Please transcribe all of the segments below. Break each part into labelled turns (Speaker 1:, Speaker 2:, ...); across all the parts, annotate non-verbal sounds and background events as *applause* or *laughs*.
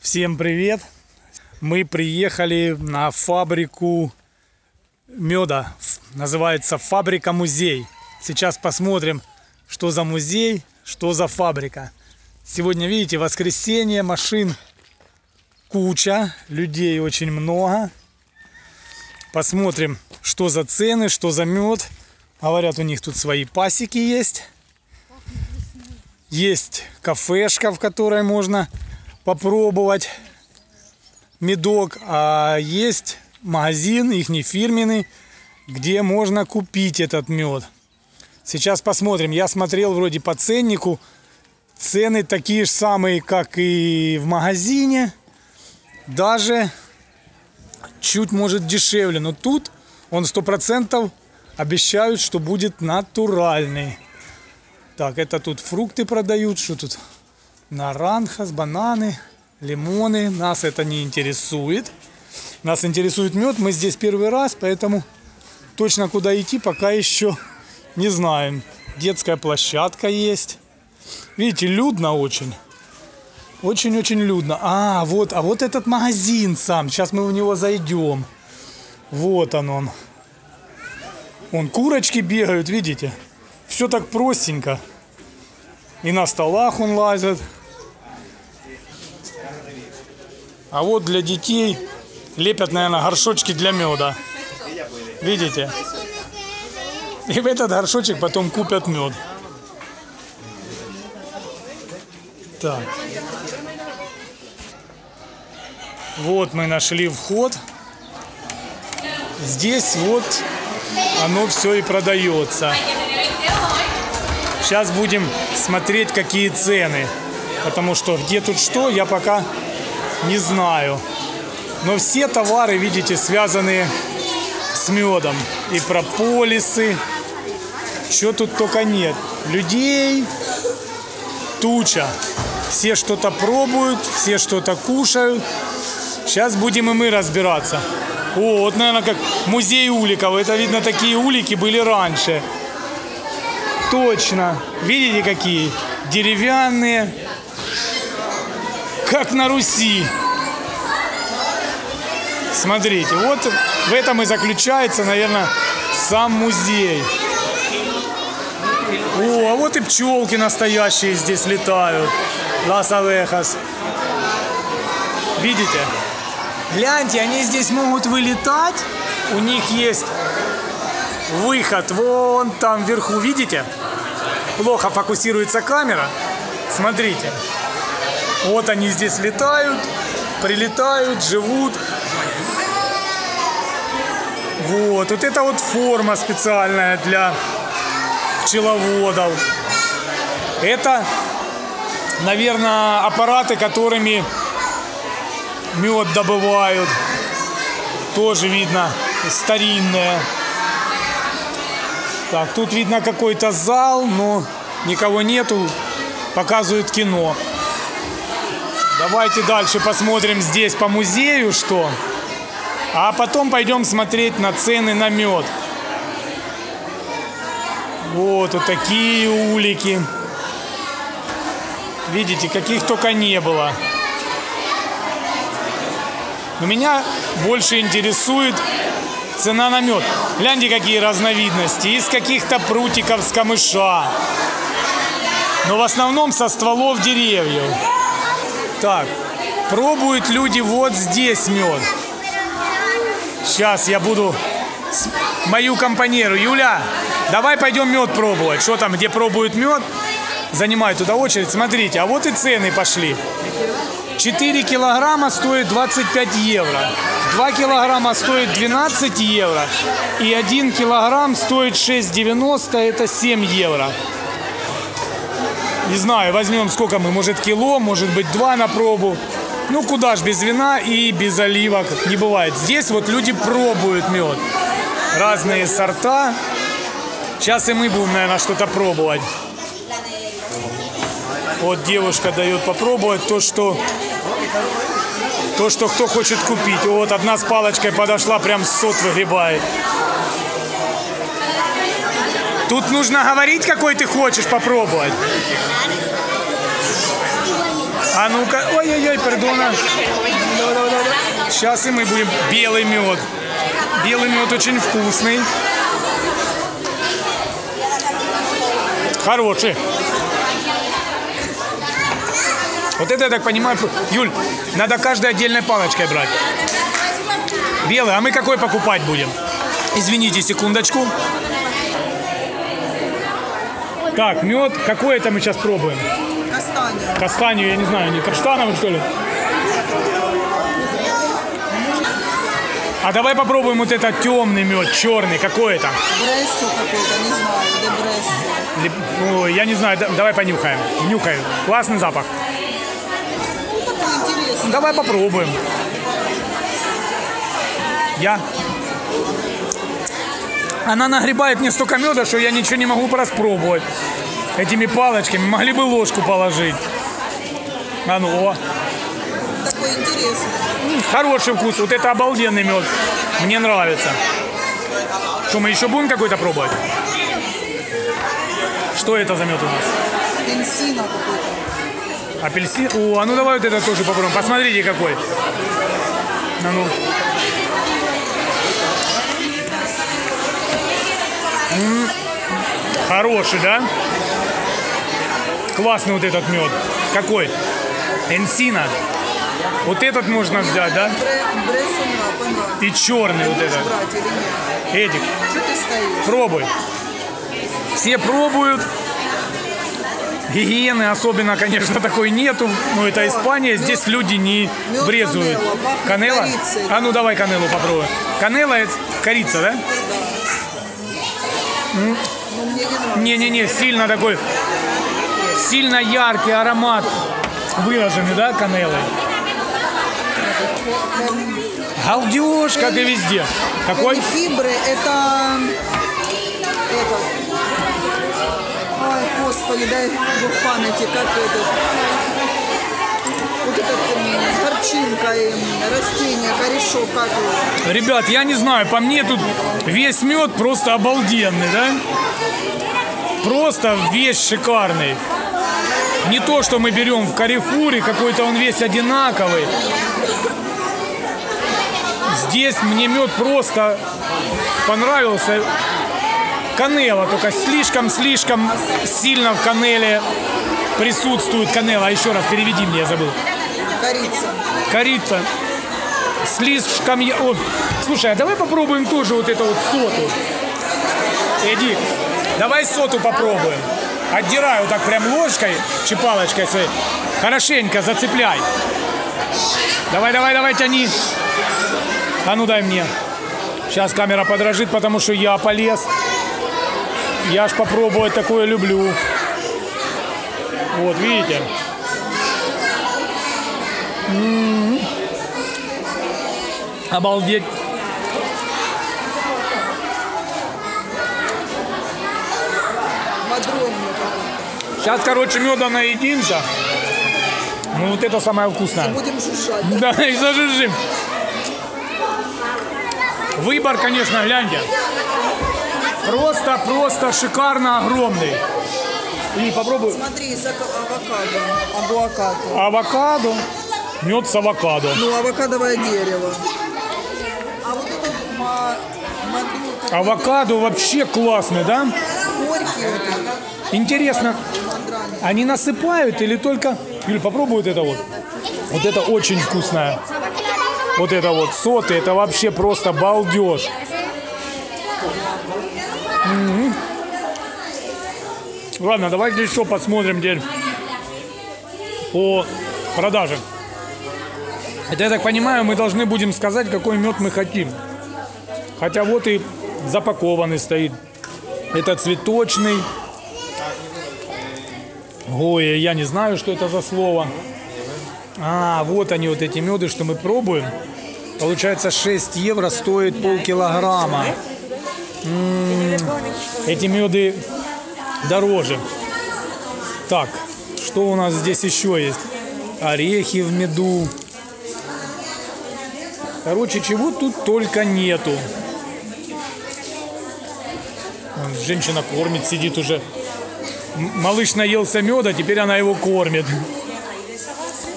Speaker 1: Всем привет! Мы приехали на фабрику меда. Называется фабрика-музей. Сейчас посмотрим, что за музей, что за фабрика. Сегодня, видите, воскресенье, машин куча, людей очень много. Посмотрим, что за цены, что за мед. Говорят, у них тут свои пасеки есть. Есть кафешка, в которой можно попробовать медок. А есть магазин, их не фирменный, где можно купить этот мед. Сейчас посмотрим. Я смотрел вроде по ценнику. Цены такие же самые, как и в магазине. Даже чуть может дешевле. Но тут он сто процентов обещают, что будет натуральный. Так, это тут фрукты продают. Что тут? Наранхас, бананы, лимоны. Нас это не интересует. Нас интересует мед. Мы здесь первый раз, поэтому точно куда идти пока еще не знаем. Детская площадка есть. Видите, людно очень. Очень-очень людно. А, вот, а вот этот магазин сам. Сейчас мы в него зайдем. Вот он он. Вон курочки бегают, видите? Все так простенько. И на столах он лазит. А вот для детей лепят, наверное, горшочки для меда. Видите? И в этот горшочек потом купят мед. Так. Вот мы нашли вход. Здесь вот оно все и продается. Сейчас будем смотреть, какие цены. Потому что где тут что, я пока не знаю. Но все товары, видите, связаны с медом. И прополисы. Что тут только нет. Людей туча. Все что-то пробуют, все что-то кушают. Сейчас будем и мы разбираться. О, вот, наверное, как музей уликов. Это, видно, такие улики были раньше. Точно. Видите, какие? Деревянные. Как на Руси. Смотрите, вот в этом и заключается, наверное, сам музей. О, а вот и пчелки настоящие здесь летают. Лас Авехас. Видите? Гляньте, они здесь могут вылетать. У них есть выход вон там вверху. Видите? Плохо фокусируется камера. Смотрите. Вот они здесь летают, прилетают, живут. Вот, вот это вот форма специальная для пчеловодов. Это, наверное, аппараты, которыми мед добывают. Тоже видно старинные. Так, тут видно какой-то зал, но никого нету. Показывают кино. Давайте дальше посмотрим здесь по музею что. А потом пойдем смотреть на цены на мед. Вот, вот такие улики. Видите, каких только не было. Но меня больше интересует цена на мед. Гляньте, какие разновидности. Из каких-то прутиков с камыша. Но в основном со стволов деревьев. Так, пробуют люди вот здесь мед. Сейчас я буду мою компанеру. Юля, давай пойдем мед пробовать. Что там, где пробуют мед? Занимают туда очередь. Смотрите, а вот и цены пошли. 4 килограмма стоит 25 евро. 2 килограмма стоит 12 евро. И 1 килограмм стоит 6,90, это 7 евро. Не знаю, возьмем сколько мы, может кило, может быть два на пробу. Ну куда ж без вина и без оливок не бывает. Здесь вот люди пробуют мед. Разные сорта. Сейчас и мы будем, наверное, что-то пробовать. Вот девушка дает попробовать то, что то, что кто хочет купить. Вот одна с палочкой подошла, прям сот выгребает. Тут нужно говорить, какой ты хочешь попробовать. А ну-ка, ой-ой-ой, давай. Сейчас и мы будем белый мед. Белый мед очень вкусный. Хороший. Вот это, я так понимаю, Юль, надо каждой отдельной палочкой брать. Белый, а мы какой покупать будем? Извините, секундочку. Так, мед, какой это мы сейчас пробуем?
Speaker 2: Кастанью.
Speaker 1: Кастанью, я не знаю, не каштановый, что ли? А давай попробуем вот этот темный мед, черный, какой это?
Speaker 2: Брессо какой-то, не знаю, где Брессо.
Speaker 1: Лип- Ой, я не знаю, да- давай понюхаем. Нюхаем. Классный запах.
Speaker 2: Ну, такой интересный.
Speaker 1: Давай попробуем. Я. Она нагребает мне столько меда, что я ничего не могу распробовать. Этими палочками могли бы ложку положить. А ну, о,
Speaker 2: Такой интересный.
Speaker 1: хороший вкус. Вот это обалденный мед. Мне нравится. Что, мы еще будем какой-то пробовать? Что это за мед у нас?
Speaker 2: Бензина какой-то.
Speaker 1: Апельсин. О, а ну давай вот это тоже попробуем. Посмотрите какой. А ну. Хороший, да? Классный вот этот мед. Какой? Энсина. Вот этот можно взять, да? И черный вот этот. Эдик, пробуй. Все пробуют. Гигиены особенно, конечно, такой нету. Но это Испания, здесь люди не брезуют. Канела? А ну давай канелу попробуем. Канела это корица, да? Не-не-не, сильно такой, сильно яркий аромат выраженный, да, канелы? Галдеж, как и везде. Какой?
Speaker 2: Эти фибры, это... Это... Ой, господи, дай бог памяти, как этот... Вот этот м, с горчинкой, м, растение, корешок, как его.
Speaker 1: Ребят, я не знаю, по мне тут весь мед просто обалденный, да? Просто весь шикарный. Не то, что мы берем в Карифуре, какой-то он весь одинаковый. Здесь мне мед просто понравился. Канела только слишком-слишком сильно в канеле присутствует канела. Еще раз переведи мне, я забыл.
Speaker 2: Корица.
Speaker 1: Корица. Слишком... я- О, слушай, а давай попробуем тоже вот это вот соту. Эдик, давай соту попробуем. Отдираю так прям ложкой, чепалочкой своей. Хорошенько зацепляй. Давай, давай, давай, тяни. А ну дай мне. Сейчас камера подражит, потому что я полез. Я ж попробовать такое люблю. Вот, видите? Обалдеть. Сейчас, короче, меда наедимся. Ну, вот это самое вкусное.
Speaker 2: Будем жужжать. *laughs* да?
Speaker 1: И зажужжим. Выбор, конечно, гляньте. Просто, просто шикарно огромный. И попробуй
Speaker 2: Смотри, ака- авокадо. Абуакадо.
Speaker 1: авокадо. Мед с авокадо.
Speaker 2: Ну, авокадовое дерево. А вот этот ма- какой-то
Speaker 1: Авокадо вообще классный, да?
Speaker 2: горький этот,
Speaker 1: Интересно, они насыпают или только... Юль, попробуй вот это вот. Вот это очень вкусное. Вот это вот соты, это вообще просто балдеж. Ладно, давайте еще посмотрим теперь по продаже. Это, я так понимаю, мы должны будем сказать, какой мед мы хотим. Хотя вот и запакованный стоит. Это цветочный. Ой, я не знаю, что это за слово. А, вот они, вот эти меды, что мы пробуем. Получается 6 евро стоит полкилограмма. М, Эти меды дороже. Так, что у нас здесь еще есть? Орехи в меду. Короче, чего тут только нету. Вон, Женщина кормит, сидит уже. Малыш наелся меда, теперь она его кормит.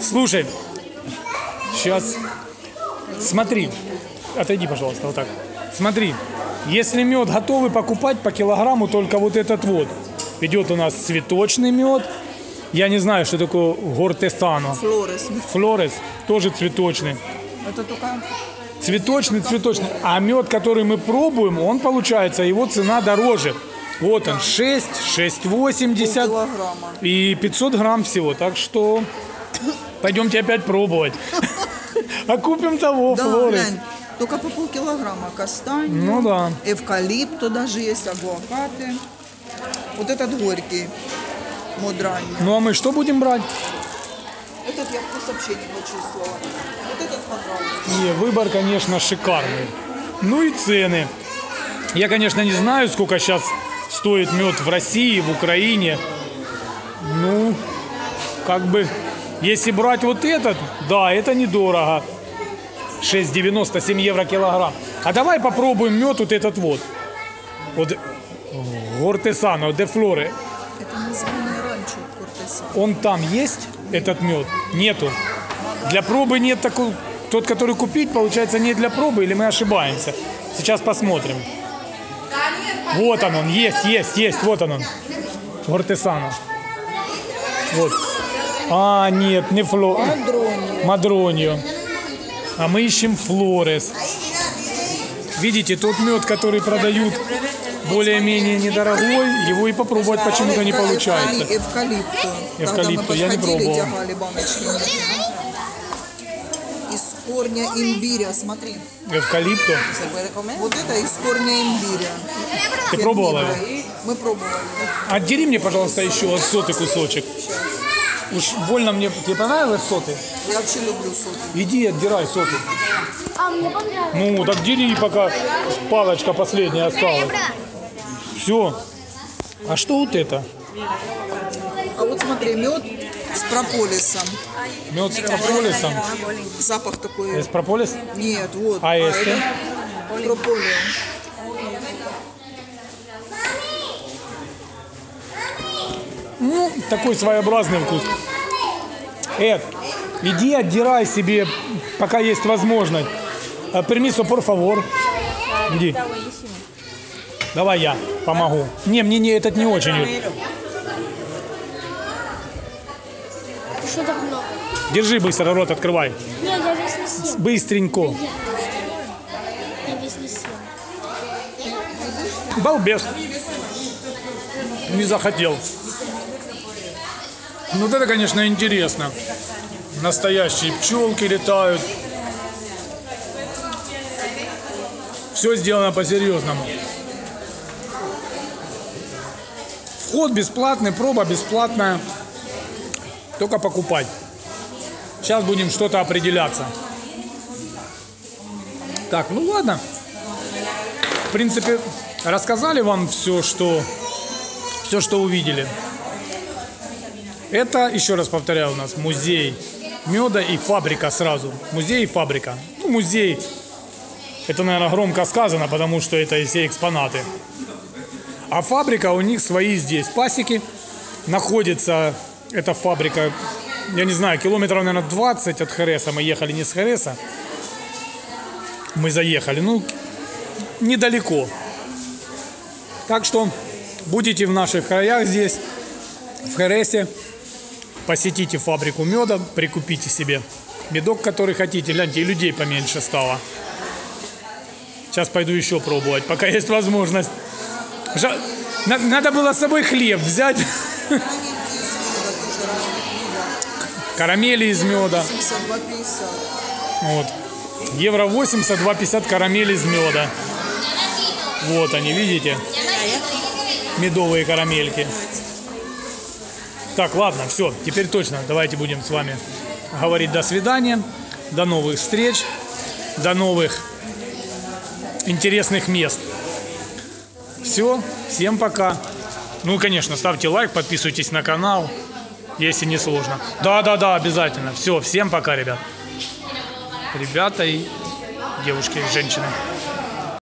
Speaker 1: Слушай, сейчас смотри, отойди, пожалуйста, вот так. Смотри, если мед готовы покупать по килограмму, только вот этот вот. Идет у нас цветочный мед. Я не знаю, что такое гортесано.
Speaker 2: Флорес.
Speaker 1: Флорес тоже цветочный.
Speaker 2: Это только
Speaker 1: Цветочный, цветочный. А мед, который мы пробуем, он получается, его цена дороже. Вот он, 6, 6,80
Speaker 2: килограмма.
Speaker 1: и 500 грамм всего. Так что пойдемте опять пробовать. *laughs* А купим того,
Speaker 2: Да, глянь, только по полкилограмма кастаньи.
Speaker 1: Ну да.
Speaker 2: Эвкалипто даже есть, агуакаты. Вот этот горький, мудрань.
Speaker 1: Ну а мы что будем брать?
Speaker 2: Этот я вкус вообще не почувствовала. Вот этот понравился.
Speaker 1: Не, выбор, конечно, шикарный. Ну и цены. Я, конечно, не знаю, сколько сейчас стоит мед в России, в Украине. Ну, как бы, если брать вот этот, да, это недорого. 6,97 евро килограмм. А давай попробуем мед вот этот вот. Вот Гортесано, де Флоре.
Speaker 2: Это название раньше Кортеса.
Speaker 1: Он там есть, этот мед? Нету. Для пробы нет такого. Тот, который купить, получается, не для пробы, или мы ошибаемся? Сейчас посмотрим. Вот он, он, есть, есть, есть, вот он он. Гортесано. Вот. А, нет, не фло... Мадронью. А мы ищем флорес. Видите, тот мед, который продают более-менее недорогой, его и попробовать почему-то не получается.
Speaker 2: Эвкали- Эвкалипто.
Speaker 1: Эвкалипто,
Speaker 2: Когда мы
Speaker 1: я не пробовал.
Speaker 2: Из корня имбиря, смотри.
Speaker 1: Эвкалипто.
Speaker 2: Вот это из корня имбиря.
Speaker 1: Ты пробовала его?
Speaker 2: Мы пробовали.
Speaker 1: Отдери мне, пожалуйста, еще от соты кусочек. Уж больно мне. Тебе понравилось соты?
Speaker 2: Я вообще люблю соты.
Speaker 1: Иди, отдирай соты.
Speaker 3: А мне понравилось.
Speaker 1: Ну, так дери, пока палочка последняя осталась. Все. А что вот это?
Speaker 2: А вот смотри, мед с прополисом.
Speaker 1: Мед с прополисом.
Speaker 2: Запах такой.
Speaker 1: Есть прополис?
Speaker 2: Нет, вот.
Speaker 1: А если?
Speaker 2: это прополиум.
Speaker 1: Ну, такой своеобразный вкус. Эд, иди отдирай себе, пока есть возможность. А, Пермисо, por favor. Иди. Давай я помогу. Не, мне не, этот не очень.
Speaker 3: Что так много?
Speaker 1: Держи быстро, рот открывай.
Speaker 3: Нет, я весь не съем.
Speaker 1: Быстренько.
Speaker 3: Я весь не съем.
Speaker 1: Балбес. Не захотел. Ну вот это, конечно, интересно. Настоящие пчелки летают. Все сделано по-серьезному. Вход бесплатный, проба бесплатная. Только покупать. Сейчас будем что-то определяться. Так, ну ладно. В принципе, рассказали вам все, что, все, что увидели. Это, еще раз повторяю, у нас музей меда и фабрика сразу. Музей и фабрика. Ну, музей, это, наверное, громко сказано, потому что это все экспонаты. А фабрика у них свои здесь пасеки. Находится эта фабрика, я не знаю, километров, наверное, 20 от Хереса. Мы ехали не с Хереса. Мы заехали, ну, недалеко. Так что будете в наших краях здесь, в Хересе, посетите фабрику меда, прикупите себе медок, который хотите. Гляньте, и людей поменьше стало. Сейчас пойду еще пробовать, пока есть возможность. Надо было с собой хлеб взять. Карамели из меда.
Speaker 2: 72,50.
Speaker 1: Вот. Евро 80, 2,50 карамели из меда. Вот они, видите? Медовые карамельки. Так, ладно, все, теперь точно. Давайте будем с вами говорить до свидания, до новых встреч, до новых интересных мест. Все, всем пока. Ну и, конечно, ставьте лайк, подписывайтесь на канал, если не сложно. Да-да-да, обязательно. Все, всем пока, ребят. Ребята и девушки, и женщины.